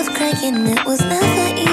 was cracking, it was never easy.